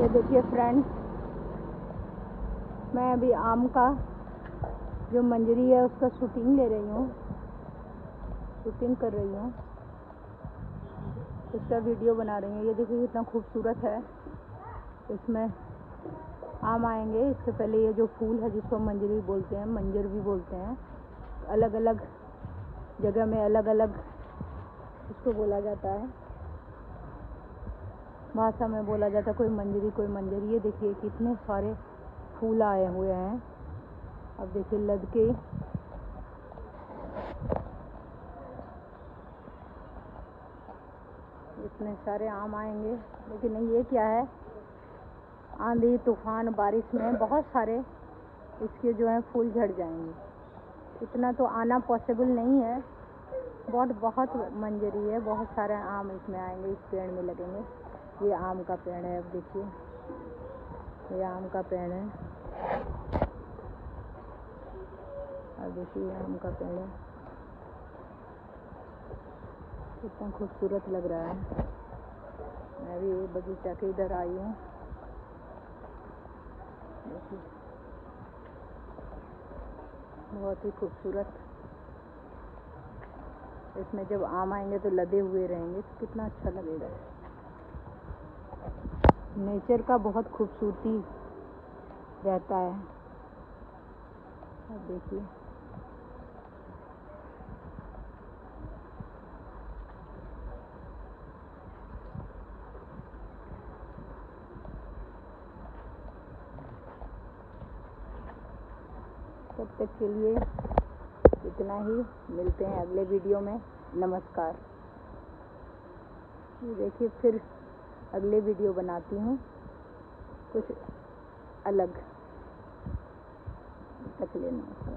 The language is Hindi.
ये देखिए फ्रेंड्स मैं अभी आम का जो मंजरी है, उसका शूटिंग ले रही हूँ। शूटिंग कर रही हूँ। इसका वीडियो बना रही हूँ। ये देखिए कितना खूबसूरत है। इसमें आम आएँगे। इससे पहले ये जो फूल है, जिसको मंजरी बोलते हैं, मंजर भी बोलते हैं अलग अलग जगह में अलग अलग इसको बोला जाता है। भाषा में बोला जाता है, कोई मंजरी कोई मंजरी। ये देखिए कितने सारे फूल आए हुए हैं। अब देखिए लदके। इतने सारे आम आएँगे। लेकिन ये क्या है? आंधी, तूफ़ान, बारिश में बहुत सारे इसके जो है फूल झड़ जाएँगे। इतना तो आना पॉसिबल नहीं है। बहुत बहुत मंजरी है, बहुत सारे आम इसमें आएँगे, इस पेड़ में लगेंगे। ये आम का पेड़ है, अब देखिए। ये आम का पेड़ है। अब देखिए आम का पेड़ है। कितना खूबसूरत लग रहा है। मैं भी बगीचा के इधर आई हूँ। बहुत ही खूबसूरत। इसमें जब आम आएँगे तो लदे हुए रहेंगे तो कितना अच्छा लगेगा। नेचर का बहुत खूबसूरती रहता है। अब देखिए। तब तक के लिए इतना ही। मिलते हैं अगले वीडियो में। नमस्कार। देखिए, फिर अगले वीडियो बनाती हूँ। कुछ अलग। तक लेना